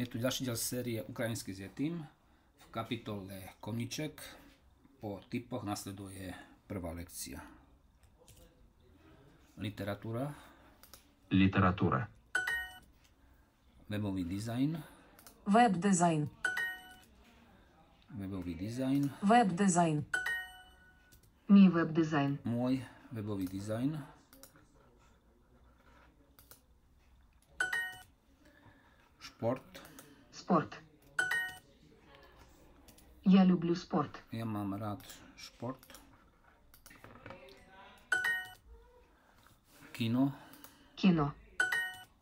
Je tu ďalší diel série Ukrajinský zjetým. V kapitole Koníček po typoch nasleduje prvá lekcia. Literatúra, Література. webový dizajn, Веб-дизайн. webový dizajn, Веб-дизайн. Мій веб-дизайн. môj webový dizajn, šport, Спорт. Я люблю спорт. ja mám rád šport, kino, Кіно.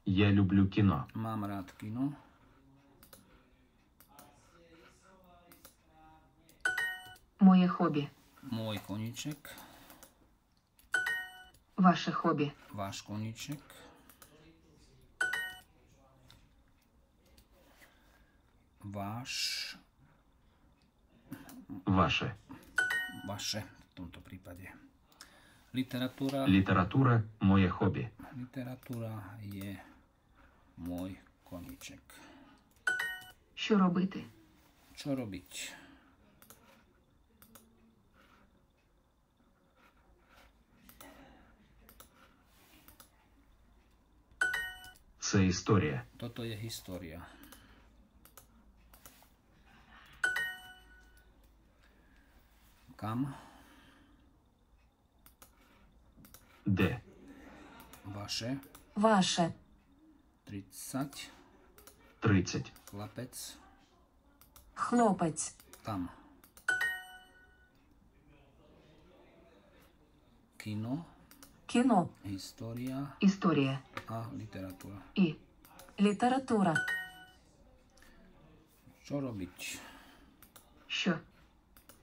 Я люблю кіно. mám rád kino, Моє хобі. môj koníček, Ваше хобі. váš koníček, váš, Ваше. vaše v tomto prípade. Literatúra, Література моє хобі. literatúra je môj koníček. Що робити? Čo robiť? Це історія. Toto je história. Kam Де? vaše Ваше. 30 30. chlapec Хлопець. tam. Kino, Кіно. história Історія. a literatúra. І. Література. Čo robiť? Що?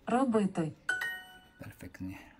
Робити. Perfektne.